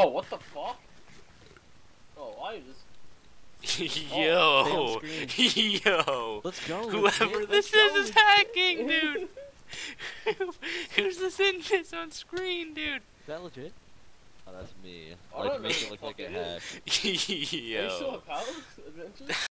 Oh, what the fuck? Oh, I just... Oh, yo, oh, yo, Let's go. whoever this go. is is hacking, dude. Who's this in this on screen, dude? Is that legit? Oh, that's me. I like to make it look like a hack. hack. Are you still yo. have Palace Adventures?